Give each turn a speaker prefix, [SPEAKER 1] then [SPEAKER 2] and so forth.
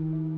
[SPEAKER 1] Mm-hmm.